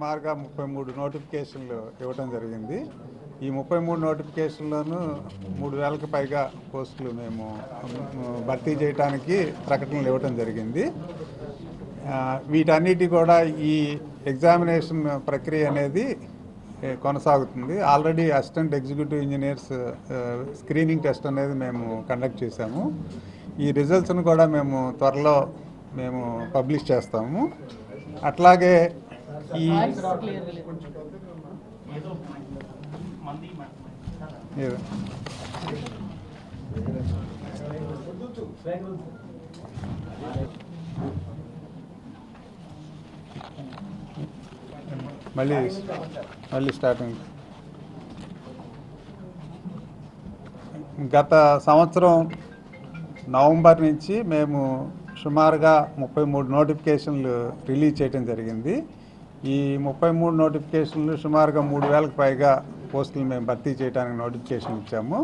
సుమారుగా ముప్పై మూడు నోటిఫికేషన్లు ఇవ్వడం జరిగింది. ఈ ముప్పై మూడు నోటిఫికేషన్లోనూ మూడు వేలకు పైగా పోస్టులు మేము భర్తీ చేయడానికి ప్రకటనలు ఇవ్వడం జరిగింది. వీటన్నిటి కూడా ఈ ఎగ్జామినేషన్ ప్రక్రియ అనేది కొనసాగుతుంది. Already assistant executive engineers screening test అనేది మేము కండక్ట్ చేశాము. ఈ రిజల్ట్స్ను కూడా మేము త్వరలో మేము పబ్లిష్ చేస్తాము. అట్లాగే ఈ మళ్ళీ మళ్ళీ స్టార్టింగ్. గత సంవత్సరం నవంబర్ నుంచి మేము సుమారుగా ముప్పై మూడు నోటిఫికేషన్లు రిలీజ్ చేయడం జరిగింది. ఈ ముప్పై మూడు నోటిఫికేషన్లు సుమారుగా మూడు వేలకు పైగా పోస్టులు మేము భర్తీ చేయడానికి నోటిఫికేషన్ ఇచ్చాము.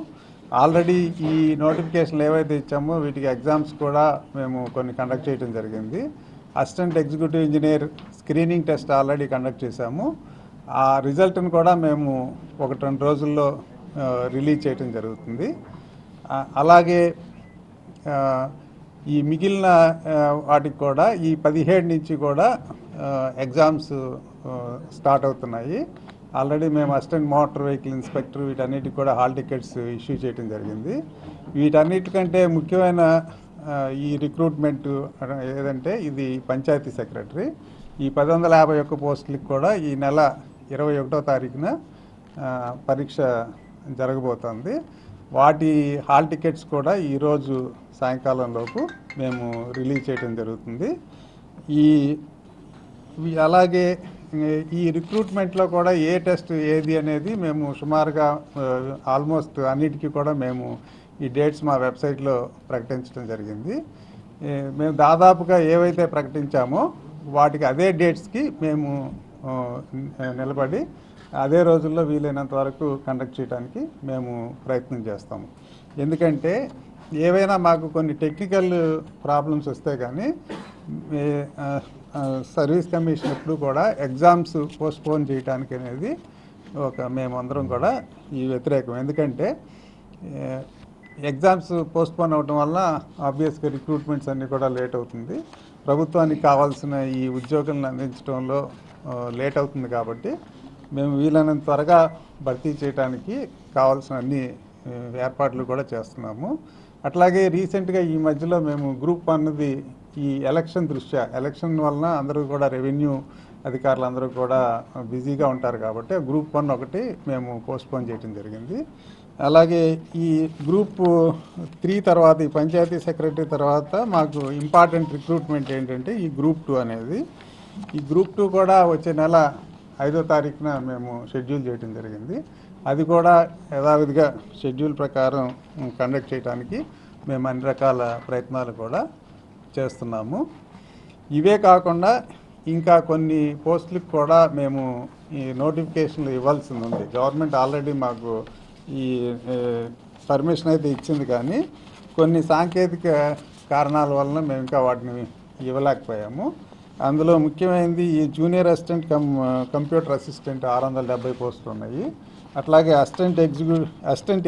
ఆల్రెడీ ఈ నోటిఫికేషన్లు ఏవైతే ఇచ్చామో వీటికి ఎగ్జామ్స్ కూడా మేము కొన్ని కండక్ట్ చేయడం జరిగింది. Assistant executive engineer screening test already conduct చేశాము. ఆ రిజల్ట్ని కూడా మేము ఒకటి రెండు రోజుల్లో రిలీజ్ చేయడం జరుగుతుంది. అలాగే ఈ మిగిలిన వాటికి కూడా ఈ పదిహేడు నుంచి కూడా ఎగ్జామ్స్ స్టార్ట్ అవుతున్నాయి. ఆల్రెడీ మేము అసిస్టెంట్ మోటార్ వెహికల్ ఇన్స్పెక్టర్ వీటన్నిటికి కూడా హాల్ టికెట్స్ ఇష్యూ చేయడం జరిగింది. వీటన్నిటికంటే ముఖ్యమైన ఈ రిక్రూట్మెంట్ ఏదంటే ఇది పంచాయతీ సెక్రటరీ ఈ పది వందల యాభై ఒక్క పోస్టులకి కూడా ఈ నెల ఇరవై ఒకటో తారీఖున పరీక్ష జరగబోతోంది. వాటి హాల్ టికెట్స్ కూడా ఈరోజు సాయంకాలం లోపు మేము రిలీజ్ చేయడం జరుగుతుంది. ఈ అలాగే ఈ రిక్రూట్మెంట్లో కూడా ఏ టెస్ట్ ఏది అనేది మేము సుమారుగా ఆల్మోస్ట్ అన్నిటికీ కూడా మేము ఈ డేట్స్ మా వెబ్సైట్లో ప్రకటించడం జరిగింది. మేము దాదాపుగా ఏవైతే ప్రకటించామో వాటికి అదే డేట్స్కి మేము నిలబడి అదే రోజుల్లో వీలైనంత వరకు కండక్ట్ చేయడానికి మేము ప్రయత్నం చేస్తాము. ఎందుకంటే ఏవైనా మాకు కొన్ని టెక్నికల్ ప్రాబ్లమ్స్ వస్తే కానీ సర్వీస్ కమిషన్ ఎప్పుడు కూడా ఎగ్జామ్స్ పోస్ట్పోన్ చేయడానికి అనేది ఒక మేమందరం కూడా ఈ వ్యతిరేకం. ఎందుకంటే ఎగ్జామ్స్ పోస్ట్పోన్ అవడం వల్ల ఆబ్వియస్గా రిక్రూట్మెంట్స్ అన్నీ కూడా లేట్ అవుతుంది. ప్రభుత్వానికి కావాల్సిన ఈ ఉద్యోగులను అందించడంలో లేట్ అవుతుంది కాబట్టి మేము వీలైనంత త్వరగా భర్తీ చేయడానికి కావాల్సిన అన్ని ఏర్పాట్లు కూడా చేస్తున్నాము. అట్లాగే రీసెంట్గా ఈ మధ్యలో మేము గ్రూప్ అన్నది ఈ ఎలక్షన్ దృష్ట్యా ఎలక్షన్ వలన అందరూ కూడా రెవెన్యూ అధికారులు అందరూ కూడా బిజీగా ఉంటారు కాబట్టి గ్రూప్ వన్ ఒకటి మేము పోస్ట్పోన్ చేయడం జరిగింది. అలాగే ఈ గ్రూప్ త్రీ తర్వాత ఈ పంచాయతీ సెక్రటరీ తర్వాత మాకు ఇంపార్టెంట్ రిక్రూట్మెంట్ ఏంటంటే ఈ గ్రూప్ టూ అనేది. ఈ గ్రూప్ టూ కూడా వచ్చే నెల ఐదో తారీఖున మేము షెడ్యూల్ చేయడం జరిగింది. అది కూడా యథావిధిగా షెడ్యూల్ ప్రకారం కండక్ట్ చేయడానికి మేము అన్ని రకాల ప్రయత్నాలు కూడా చేస్తున్నాము. ఇవే కాకుండా ఇంకా కొన్ని పోస్టులకు కూడా మేము ఈ నోటిఫికేషన్లు ఇవ్వాల్సింది ఉంది. గవర్నమెంట్ ఆల్రెడీ మాకు ఈ పర్మిషన్ అయితే ఇచ్చింది కానీ కొన్ని సాంకేతిక కారణాల వలన మేము ఇంకా వాటిని ఇవ్వలేకపోయాము. అందులో ముఖ్యమైనది ఈ junior assistant cum computer assistant ఆరు వందల డెబ్బై పోస్టులు ఉన్నాయి. అట్లాగే అసిస్టెంట్ ఎగ్జిక్యూ అసిస్టెంట్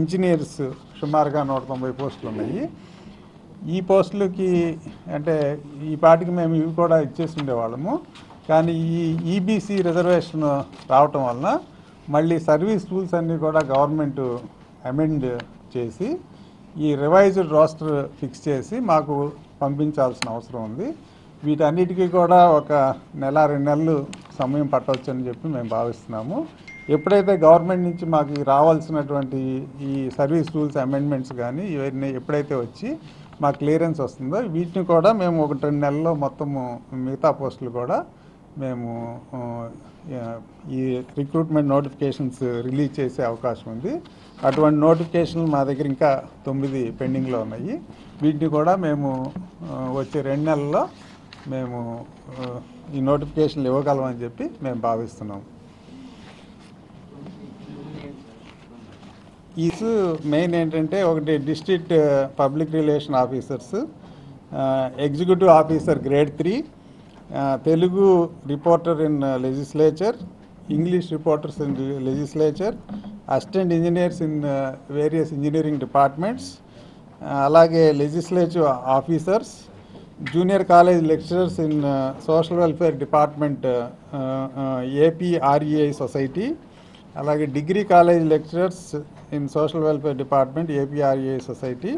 ఇంజనీర్స్ సుమారుగా నూట తొంభై పోస్టులు ఉన్నాయి. ఈ పోస్టులకి అంటే ఈ పాటికి మేము ఇవి కూడా ఇచ్చేసి వాళ్ళము కానీ ఈ ఈబీసీ రిజర్వేషన్ రావటం వలన మళ్ళీ సర్వీస్ రూల్స్ అన్నీ కూడా గవర్నమెంట్ అమెండ్ చేసి ఈ రివైజ్డ్ రోస్టర్ ఫిక్స్ చేసి మాకు పంపించాల్సిన అవసరం ఉంది. వీటన్నిటికీ కూడా ఒక నెల రెండు నెలలు సమయం పట్టవచ్చని చెప్పి మేము భావిస్తున్నాము. ఎప్పుడైతే గవర్నమెంట్ నుంచి మాకు రావాల్సినటువంటి ఈ సర్వీస్ రూల్స్ అమెండ్మెంట్స్ కానీ ఇవన్నీ ఎప్పుడైతే వచ్చి మా క్లియరెన్స్ వస్తుందో. వీటిని కూడా మేము ఒకటి రెండు నెలల్లో మొత్తము మిగతా పోస్టులు కూడా మేము ఈ రిక్రూట్మెంట్ నోటిఫికేషన్స్ రిలీజ్ చేసే అవకాశం ఉంది. అటువంటి నోటిఫికేషన్లు మా దగ్గర ఇంకా తొమ్మిది పెండింగ్లో ఉన్నాయి. వీటిని కూడా మేము వచ్చే రెండు నెలల్లో మేము ఈ నోటిఫికేషన్లు ఇవ్వగలమని చెప్పి మేము భావిస్తున్నాం. ఈస్ మెయిన్ ఏంటంటే ఒకటి district uh, public relation officers uh, executive officer grade three uh, Telugu reporter in legislature English reporters in legislature assistant engineers in various engineering departments అలాగే legislative officers junior college lecturers in social welfare department APREI society అలాగే degree college lecturers in social welfare department APREI society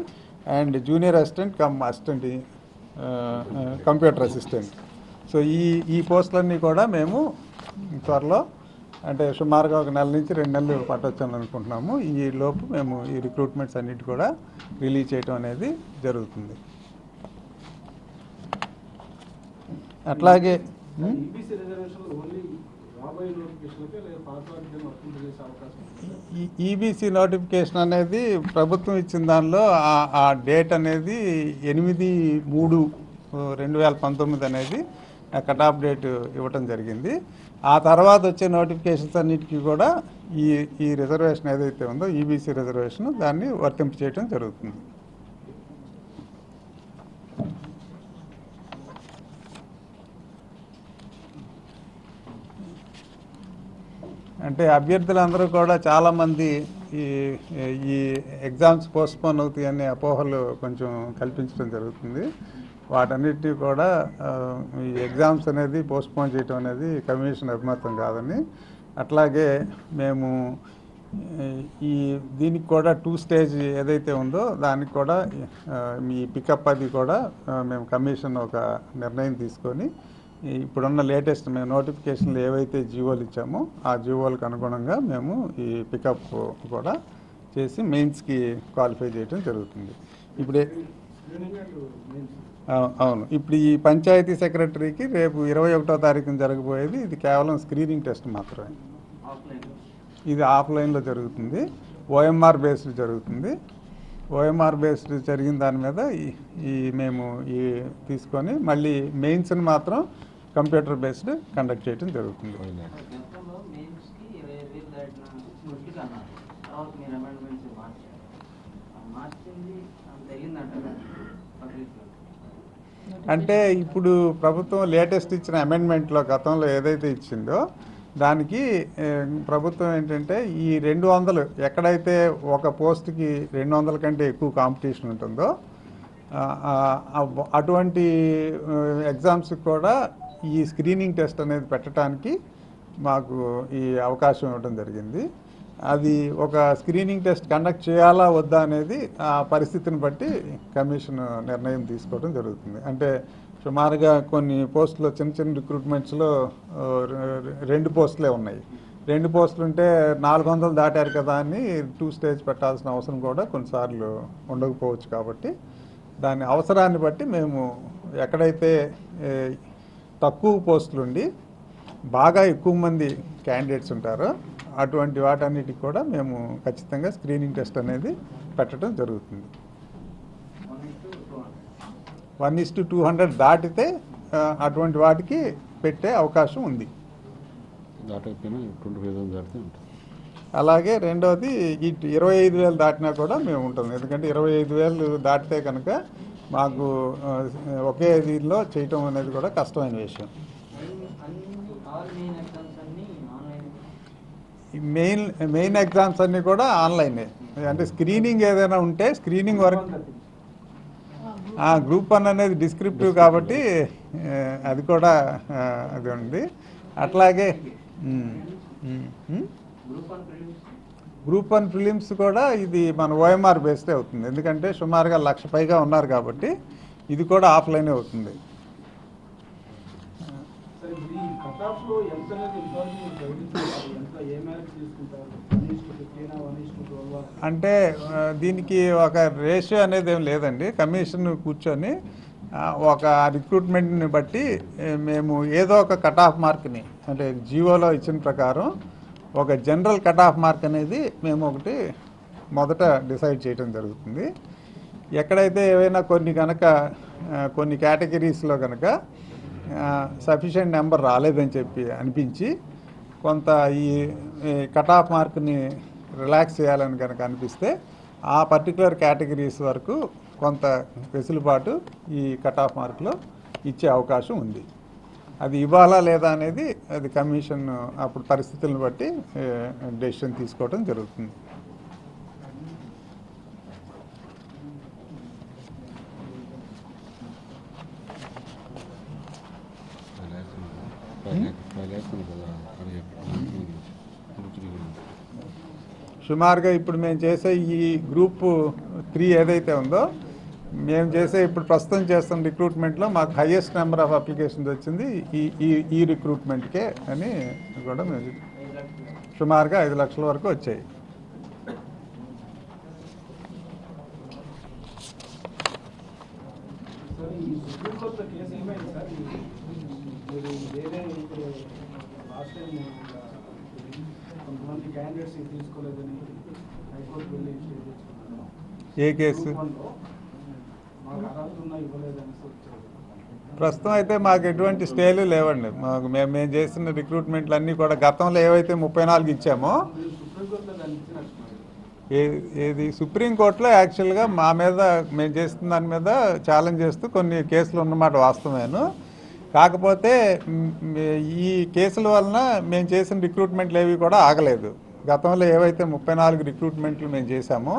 and junior assistant cum assistant computer assistant. So ఈ ఈ పోస్టులన్నీ కూడా మేము త్వరలో అంటే సుమారుగా ఒక నెల నుంచి రెండు నెలలు పట్టొచ్చని అనుకుంటున్నాము. ఈ లోపు మేము ఈ రిక్రూట్మెంట్స్ అన్నిటి కూడా రిలీజ్ చేయటం అనేది జరుగుతుంది. అట్లాగే? ఈబీసీ ఈ- ఈబీసీ నోటిఫికేషన్ అనేది ప్రభుత్వం ఇచ్చిన దానిలో ఆ- డేట్ అనేది ఎనిమిది మూడు రెండు వేల పంతొమ్మిది అనేది ఆ కట్ ఆఫ్ డేట్ ఇవ్వటం జరిగింది. ఆ తర్వాత వచ్చే నోటిఫికేషన్స్ అన్నిటికీ కూడా ఈ ఈ రిజర్వేషన్ ఏదైతే ఉందో ఈబీసీ రిజర్వేషన్ దాన్ని వర్తింపు చేయడం జరుగుతుంది. అంటే అభ్యర్థులందరూ కూడా చాలామంది ఈ ఈ ఎగ్జామ్స్ పోస్ట్పోన్ అవుతాయి అనే అపోహలు కొంచెం కల్పించడం జరుగుతుంది. వాటన్నిటినీ కూడా ఈ ఎగ్జామ్స్ అనేది పోస్ట్పోన్ చేయటం అనేది కమిషన్ అభిమతం కాదని. అట్లాగే మేము ఈ, దీనికి కూడా టూ స్టేజ్ ఏదైతే ఉందో దానికి కూడా మీ పికప్ అది కూడా మేము కమిషన్ ఒక నిర్ణయం తీసుకొని ఇప్పుడున్న లేటెస్ట్ మేము నోటిఫికేషన్లు ఏవైతే జీవోలు ఇచ్చామో ఆ జీవోలకు అనుగుణంగా మేము ఈ పికప్ కూడా చేసి మెయిన్స్కి క్వాలిఫై చేయడం జరుగుతుంది. ఇప్పుడే అవును. ఇప్పుడు ఈ పంచాయతీ సెక్రటరీకి రేపు ఇరవై ఒకటో తారీఖున జరగబోయేది ఇది కేవలం స్క్రీనింగ్ టెస్ట్ మాత్రమే. ఇది ఆఫ్లైన్లో జరుగుతుంది. ఓఎంఆర్ బేస్డ్ జరుగుతుంది. ఓఎంఆర్ బేస్డ్ జరిగిన దాని మీద ఈ- ఈ మేము ఈ తీసుకొని మళ్ళీ మెయిన్స్ని మాత్రం కంప్యూటర్ బేస్డ్ కండక్ట్ చేయడం జరుగుతుంది. అంటే ఇప్పుడు ప్రభుత్వం లేటెస్ట్ ఇచ్చిన అమెండ్మెంట్లో గతంలో ఏదైతే ఇచ్చిందో దానికి ప్రభుత్వం ఏంటంటే ఈ రెండు వందలు ఎక్కడైతే ఒక పోస్ట్కి రెండు వందల కంటే ఎక్కువ కాంపిటీషన్ ఉంటుందో అటువంటి ఎగ్జామ్స్కి కూడా ఈ స్క్రీనింగ్ టెస్ట్ అనేది పెట్టడానికి మాకు ఈ అవకాశం ఇవ్వడం జరిగింది. అది ఒక స్క్రీనింగ్ టెస్ట్ కండక్ట్ చేయాలా వద్దా అనేది ఆ పరిస్థితిని బట్టి కమిషన్ నిర్ణయం తీసుకోవడం జరుగుతుంది. అంటే సుమారుగా కొన్ని పోస్టులు చిన్న చిన్న రిక్రూట్మెంట్స్లో రెండు పోస్టులే ఉన్నాయి. రెండు పోస్టులు ఉంటే నాలుగు వందలు దాటారు కదా అని టూ స్టేజ్ పెట్టాల్సిన అవసరం కూడా కొన్నిసార్లు ఉండకపోవచ్చు కాబట్టి దాని అవసరాన్ని బట్టి మేము ఎక్కడైతే తక్కువ పోస్టులు ఉండి బాగా ఎక్కువ మంది క్యాండిడేట్స్ ఉంటారో. అటువంటి వాటన్నిటికి కూడా మేము ఖచ్చితంగా స్క్రీనింగ్ టెస్ట్ అనేది పెట్టడం జరుగుతుంది. One is to two hundred దాటితే అటువంటి వాటికి పెట్టే అవకాశం ఉంది. ఉంటుంది. అలాగే రెండవది ఈ ఇరవై ఐదు వేలు దాటినా కూడా మేము ఉంటాం. ఎందుకంటే ఇరవై ఐదు వేలు దాటితే కనుక మాకు ఒకే దీనిలో చేయటం అనేది కూడా కష్టమైన విషయం. మెయిన్ మెయిన్ ఎగ్జామ్స్ అన్నీ కూడా ఆన్లైనే. అంటే స్క్రీనింగ్ ఏదైనా ఉంటే స్క్రీనింగ్ వరకు ఆ గ్రూప్ వన్ అనేది డిస్క్రిప్టివ్ కాబట్టి అది కూడా అది ఉంది. అట్లాగే గ్రూప్ వన్ ఫిలిమ్స్ కూడా ఇది మన ఓఎంఆర్ బేస్డే అవుతుంది. ఎందుకంటే సుమారుగా లక్ష పైగా ఉన్నారు కాబట్టి ఇది కూడా ఆఫ్లైనే అవుతుంది. అంటే దీనికి ఒక రేషియో అనేది ఏం లేదండి. కమిషన్ కూర్చొని ఒక రిక్రూట్మెంట్ని బట్టి మేము ఏదో ఒక కట్ ఆఫ్ మార్క్ని అంటే జీవోలో ఇచ్చిన ప్రకారం ఒక జనరల్ కట్ ఆఫ్ మార్క్ అనేది మేము ఒకటి మొదట డిసైడ్ చేయడం జరుగుతుంది. ఎక్కడైతే ఏవైనా కొన్ని కనుక కొన్ని కేటగిరీస్లో కనుక సఫిషియెంట్ నెంబర్ రాలేదని చెప్పి అనిపించి కొంత ఈ కట్ ఆఫ్ మార్క్ని రిలాక్స్ చేయాలని కనుక అనిపిస్తే ఆ పర్టికులర్ కేటగిరీస్ వరకు కొంత వెసులుబాటు ఈ కట్ ఆఫ్ మార్క్లో ఇచ్చే అవకాశం ఉంది. అది ఇవ్వాలా లేదా అనేది అది కమిషన్ అప్పుడు పరిస్థితులను బట్టి డెసిషన్ తీసుకోవడం జరుగుతుంది. సుమారుగా ఇప్పుడు మేము చేసే ఈ గ్రూప్ త్రీ ఏదైతే ఉందో మేము చేసే ఇప్పుడు ప్రస్తుతం చేస్తున్న రిక్రూట్మెంట్లో మాకు హైయెస్ట్ నెంబర్ ఆఫ్ అప్లికేషన్స్ వచ్చింది ఈ ఈ ఈ రిక్రూట్మెంట్కే అని కూడా మేము సుమారుగా ఐదు లక్షల వరకు వచ్చాయి. ఏ కేసు? ప్రస్తుతం అయితే మాకు ఎటువంటి స్టేలు లేవండి. మాకు మేము మేము చేసిన రిక్రూట్మెంట్లు అన్నీ కూడా గతంలో ఏవైతే ముప్పై నాలుగు ఇచ్చామో ఏది సుప్రీంకోర్టులో యాక్చువల్గా మా మీద మేము చేస్తున్న దాని మీద ఛాలెంజ్ చేస్తూ కొన్ని కేసులు ఉన్నమాట వాస్తవమేను. కాకపోతే ఈ కేసుల వలన మేము చేసిన రిక్రూట్మెంట్లు ఏవి కూడా ఆగలేదు. గతంలో ఏవైతే ముప్పై నాలుగు రిక్రూట్మెంట్లు మేము చేశామో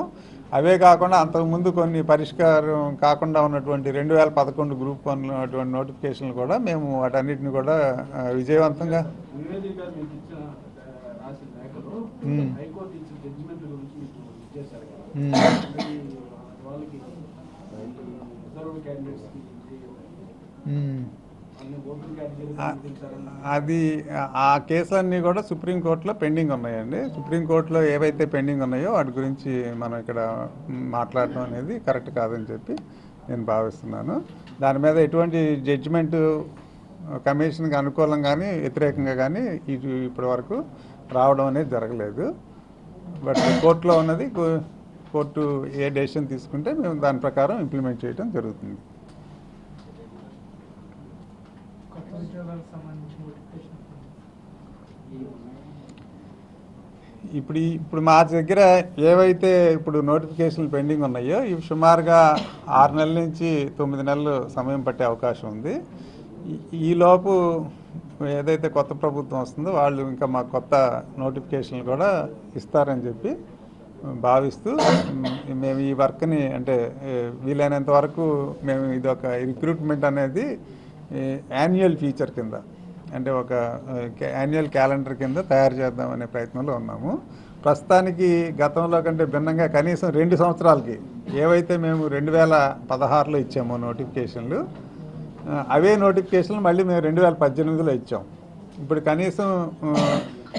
అవే కాకుండా అంతకుముందు కొన్ని పరిష్కారం కాకుండా ఉన్నటువంటి రెండు వేల పదకొండు గ్రూప్ వన్ అటువంటి నోటిఫికేషన్లు కూడా మేము వాటన్నిటిని కూడా విజయవంతంగా వాళ్ళకి అది ఆ కేసులన్నీ కూడా సుప్రీంకోర్టులో పెండింగ్ ఉన్నాయండి. సుప్రీంకోర్టులో ఏవైతే పెండింగ్ ఉన్నాయో వాటి గురించి మనం ఇక్కడ మాట్లాడడం అనేది కరెక్ట్ కాదని చెప్పి నేను భావిస్తున్నాను. దాని మీద ఎటువంటి జడ్జిమెంట్ కమిషన్కి అనుకూలం కానీ వ్యతిరేకంగా కానీ ఇటు ఇప్పటి వరకు రావడం అనేది జరగలేదు. బట్ కోర్టులో ఉన్నది కో- కోర్టు ఏ డెసిషన్ తీసుకుంటే మేము దాని ప్రకారం ఇంప్లిమెంట్ చేయడం జరుగుతుంది కొత్త ఉద్యోగాలకు సంబంధించి నోటిఫికేషన్ ఇప్పుడు ఇప్పుడు మా దగ్గర ఏవైతే ఇప్పుడు నోటిఫికేషన్లు పెండింగ్ ఉన్నాయో ఇవి సుమారుగా ఆరు నెలల నుంచి తొమ్మిది నెలలు సమయం పట్టే అవకాశం ఉంది. ఈలోపు ఏదైతే కొత్త ప్రభుత్వం వస్తుందో వాళ్ళు ఇంకా మా కొత్త నోటిఫికేషన్లు కూడా ఇస్తారని చెప్పి భావిస్తూ మేము ఈ వర్క్ని అంటే వీలైనంత వరకు మేము ఇది ఒక రిక్రూట్మెంట్ అనేది యాన్యువల్ ఫీచర్ కింద అంటే ఒక యాన్యువల్ క్యాలెండర్ కింద తయారు చేద్దామనే ప్రయత్నంలో ఉన్నాము. ప్రస్తుతానికి గతంలో కంటే భిన్నంగా కనీసం రెండు సంవత్సరాలకి ఏవైతే మేము రెండు వేల పదహారులో ఇచ్చామో నోటిఫికేషన్లు అవే నోటిఫికేషన్లు మళ్ళీ మేము రెండు వేల పద్దెనిమిదిలో ఇచ్చాం. ఇప్పుడు కనీసం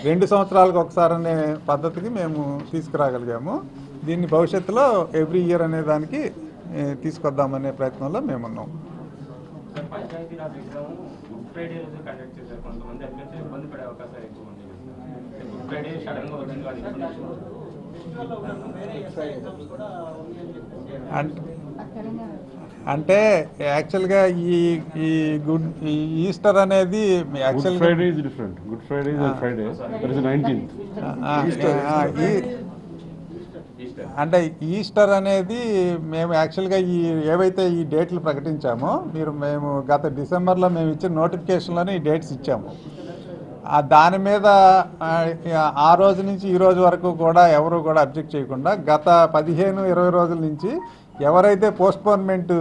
రెండు సంవత్సరాలకు ఒకసారి అనే పద్ధతికి మేము తీసుకురాగలిగాము. దీన్ని భవిష్యత్తులో ఎవ్రీ ఇయర్ అనే దానికి తీసుకొద్దామనే ప్రయత్నంలో మేమున్నాం sir Panchayati Raj exam good Friday రోజు కండక్ట్ చేశారు కొంతమంది. అభ్యర్థులు ఇబ్బంది పడే అవకాశాలు ఎక్కువ ఉంది. గుడ్ ఫ్రైడే సడన్గా వచ్చింది అంటే యాక్చువల్గా ఈ ఈ గుడ్ ఈ ఈస్టర్ అనేది గుడ్ యాక్చువల్గా Friday is different good Friday is Friday that is nineteenth ఆ, ఆ, ఈ ఈస్టర్ అంటే ఈస్టర్ అనేది మేము యాక్చువల్గా ఈ ఏవైతే ఈ డేట్లు ప్రకటించామో మీరు మేము గత డిసెంబర్లో మేము ఇచ్చిన నోటిఫికేషన్లోనే ఈ డేట్స్ ఇచ్చాము. దాని మీద ఆ, రోజు నుంచి ఈ రోజు వరకు కూడా ఎవరు కూడా అబ్జెక్ట్ చేయకుండా గత పదిహేను ఇరవై రోజుల నుంచి ఎవరైతే పోస్ట్పోన్మెంట్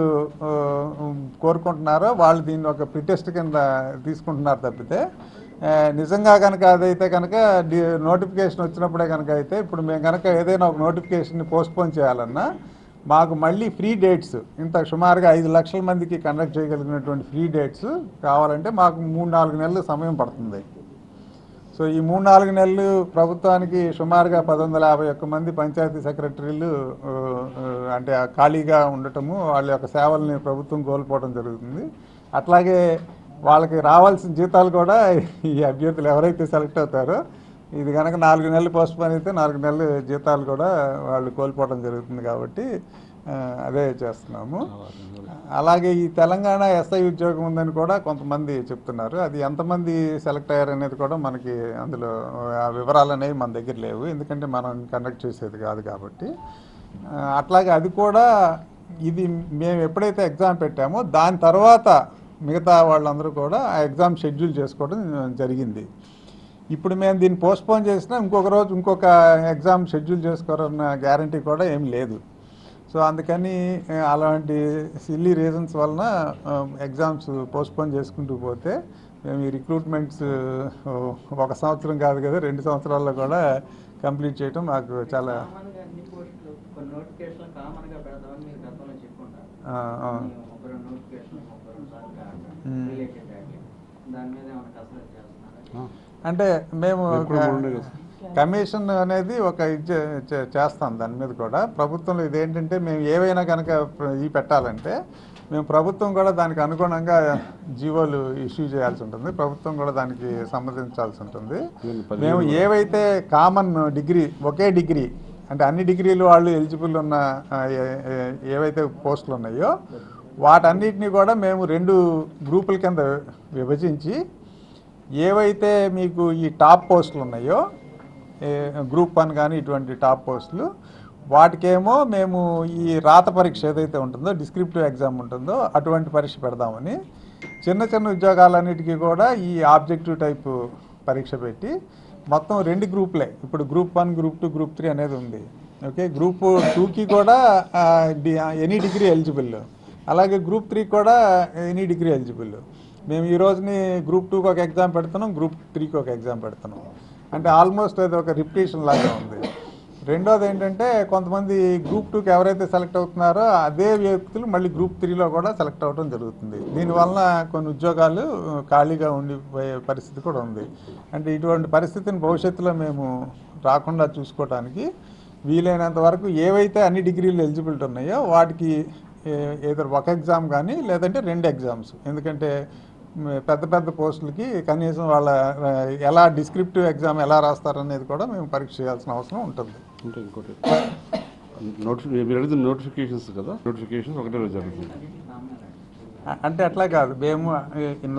కోరుకుంటున్నారో వాళ్ళు దీన్ని ఒక ప్రిటెస్ట్ కింద తీసుకుంటున్నారు తప్పితే నిజంగా కనుక అదైతే కనుక నోటిఫికేషన్ వచ్చినప్పుడే కనుక అయితే ఇప్పుడు మేము కనుక ఏదైనా ఒక నోటిఫికేషన్ని పోస్ట్పోన్ చేయాలన్నా మాకు మళ్ళీ ఫ్రీ డేట్స్ ఇంత సుమారుగా ఐదు లక్షల మందికి కండక్ట్ చేయగలిగినటువంటి ఫ్రీ డేట్స్ కావాలంటే మాకు మూడు నాలుగు నెలలు సమయం పడుతుంది. సో ఈ మూడు నాలుగు నెలలు ప్రభుత్వానికి సుమారుగా పది యాభై ఒక్క మంది పంచాయతీ సెక్రటరీలు అంటే ఖాళీగా ఉండటము వాళ్ళ యొక్క సేవల్ని ప్రభుత్వం కోల్పోవడం జరుగుతుంది. అట్లాగే వాళ్ళకి రావాల్సిన జీతాలు కూడా ఈ అభ్యర్థులు ఎవరైతే సెలెక్ట్ అవుతారో ఇది కనుక నాలుగు నెలలు పోస్ట్ పోన్ అయితే నాలుగు నెలలు జీతాలు కూడా వాళ్ళు కోల్పోవడం జరుగుతుంది కాబట్టి అదే చేస్తున్నాము. అలాగే ఈ తెలంగాణ ఎస్ఐ ఉద్యోగం ఉందని కూడా కొంతమంది చెప్తున్నారు. అది ఎంతమంది సెలెక్ట్ అయ్యారనేది కూడా మనకి అందులో ఆ వివరాలు అనేవి మన దగ్గర లేవు. ఎందుకంటే మనం కండక్ట్ చేసేది కాదు కాబట్టి. అట్లాగే అది కూడా ఇది మేము ఎప్పుడైతే ఎగ్జామ్ పెట్టామో దాని తర్వాత మిగతా వాళ్ళందరూ కూడా ఆ ఎగ్జామ్ షెడ్యూల్ చేసుకోవడం జరిగింది. ఇప్పుడు మేము దీన్ని పోస్ట్పోన్ చేసినా ఇంకొక రోజు ఇంకొక ఎగ్జామ్ షెడ్యూల్ చేసుకోవాలన్న గ్యారంటీ కూడా ఏం లేదు. సో అందుకని అలాంటి సిల్లీ రీజన్స్ వలన ఎగ్జామ్స్ పోస్ట్పోన్ చేసుకుంటూ పోతే మేము ఈ రిక్రూట్మెంట్స్ ఒక సంవత్సరం కాదు కదా రెండు సంవత్సరాల్లో కూడా కంప్లీట్ చేయటం మాకు చాలా నోటిఫికేషన్ మీరు గతంలో చెప్పుకుంటారు. అంటే మేము. కమిషన్ అనేది ఒక చేస్తాం దాని మీద కూడా. ప్రభుత్వంలో ఇదేంటంటే మేము ఏవైనా కనుక ఈ పెట్టాలంటే మేము ప్రభుత్వం కూడా దానికి అనుగుణంగా జీవోలు ఇష్యూ చేయాల్సి ఉంటుంది. ప్రభుత్వం కూడా దానికి సంబంధించాల్సి ఉంటుంది. మేము. ఏవైతే కామన్ డిగ్రీ ఒకే డిగ్రీ అంటే అన్ని డిగ్రీలు వాళ్ళు ఎలిజిబుల్ ఉన్న ఏవైతే పోస్టులు ఉన్నాయో వాటన్నిటిని కూడా మేము రెండు గ్రూపుల కింద విభజించి ఏవైతే మీకు ఈ టాప్ పోస్టులు ఉన్నాయో ఏ, గ్రూప్ వన్ కానీ ఇటువంటి టాప్ పోస్టులు వాటికేమో మేము ఈ రాత పరీక్ష ఏదైతే ఉంటుందో డిస్క్రిప్టివ్ ఎగ్జామ్ ఉంటుందో అటువంటి పరీక్ష పెడదామని చిన్న చిన్న ఉద్యోగాలన్నిటికీ కూడా ఈ ఆబ్జెక్టివ్ టైప్ పరీక్ష పెట్టి మొత్తం రెండు గ్రూపులే. ఇప్పుడు group one group two group three అనేది ఉంది. ఓకే గ్రూప్ టూకి కూడా ఎనీ డిగ్రీ ఎలిజిబుల్. అలాగే గ్రూప్ త్రీ కూడా ఎనీ డిగ్రీ ఎలిజిబుల్. మేము ఈ రోజుని గ్రూప్ టూకి ఒక ఎగ్జామ్ పెడుతున్నాం గ్రూప్ త్రీకి ఒక ఎగ్జామ్ పెడుతున్నాం. అంటే ఆల్మోస్ట్ అది ఒక రిపిటేషన్ లాగా ఉంది. రెండోది ఏంటంటే కొంతమంది గ్రూప్ టూకి ఎవరైతే సెలెక్ట్ అవుతున్నారో అదే వ్యక్తులు మళ్ళీ గ్రూప్ త్రీలో కూడా సెలెక్ట్ అవ్వడం జరుగుతుంది. దీనివలన కొన్ని ఉద్యోగాలు ఖాళీగా ఉండిపోయే పరిస్థితి కూడా ఉంది. అంటే ఇటువంటి పరిస్థితిని భవిష్యత్తులో మేము రాకుండా చూసుకోవడానికి వీలైనంత వరకు ఏవైతే అన్ని డిగ్రీలు ఎలిజిబిలిటీ ఉన్నాయో వాటికి ఏదో ఒక ఎగ్జామ్ కానీ లేదంటే రెండు ఎగ్జామ్స్. ఎందుకంటే పెద్ద పెద్ద పోస్టులకి కనీసం వాళ్ళ ఎలా డిస్క్రిప్టివ్ ఎగ్జామ్ ఎలా రాస్తారనేది కూడా మేము పరీక్ష చేయాల్సిన అవసరం ఉంటుంది. అంటే ఇంకోటి నోటిఫి మీరు అడిగిన నోటిఫికేషన్స్ కదా నోటిఫికేషన్స్ ఒకటే రోజు జరుగుతుంది. అంటే అట్లా కాదు. మేము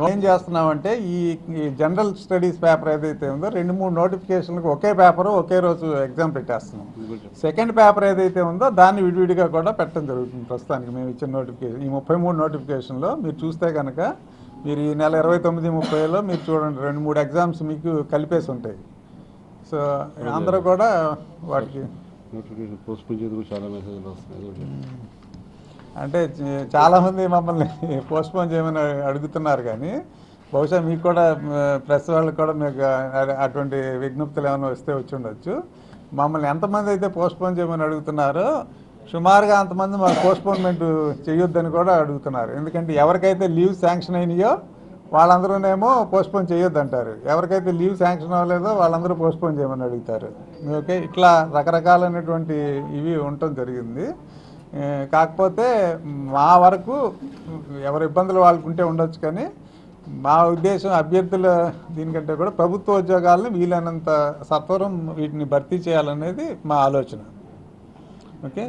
ఏం చేస్తున్నామంటే ఈ ఈ జనరల్ స్టడీస్ పేపర్ ఏదైతే ఉందో రెండు మూడు నోటిఫికేషన్లకు ఒకే పేపర్ ఒకే రోజు ఎగ్జామ్ పెట్టేస్తున్నాం. సెకండ్ పేపర్ ఏదైతే ఉందో దాన్ని విడివిడిగా కూడా పెట్టడం జరుగుతుంది ప్రస్తుతానికి. మేము ఇచ్చిన నోటిఫికేషన్ ఈ ముప్పై మూడు నోటిఫికేషన్లో మీరు చూస్తే కనుక మీరు ఈ నెల ఇరవై తొమ్మిది ముప్పైలో మీరు చూడండి రెండు మూడు ఎగ్జామ్స్ మీకు కలిపేసి ఉంటాయి. సో అందరూ కూడా వాటికి నోటిఫికేషన్ పోస్ట్ చాలా మెసేజ్లు వస్తున్నాయి. అంటే చాలామంది మమ్మల్ని పోస్ట్పోన్ చేయమని అడుగుతున్నారు కానీ బహుశా మీకు కూడా ప్రెస్ వాళ్ళకి కూడా మీకు అటువంటి విజ్ఞప్తులు ఏమైనా వస్తే వచ్చి ఉండొచ్చు. మమ్మల్ని ఎంతమంది అయితే పోస్ట్పోన్ చేయమని అడుగుతున్నారో సుమారుగా అంతమంది మాకు పోస్ట్పోన్మెంట్ చేయొద్దని కూడా అడుగుతున్నారు. ఎందుకంటే ఎవరికైతే లీవ్ శాంక్షన్ అయినాయో వాళ్ళందరూనేమో పోస్ట్పోన్ చేయొద్దు అంటారు ఎవరికైతే లీవ్ శాంక్షన్ అవ్వలేదో వాళ్ళందరూ పోస్ట్పోన్ చేయమని అడుగుతారు. ఓకే? ఇట్లా రకరకాలైనటువంటి ఇవి ఉండటం జరిగింది. కాకపోతే మా వరకు ఎవరి ఇబ్బందులు వాళ్ళకు ఉంటే ఉండొచ్చు కానీ మా ఉద్దేశం అభ్యర్థుల దీనికంటే కూడా ప్రభుత్వ ఉద్యోగాలను వీలైనంత సత్వరం వీటిని భర్తీ చేయాలనేది మా ఆలోచన. ఓకే?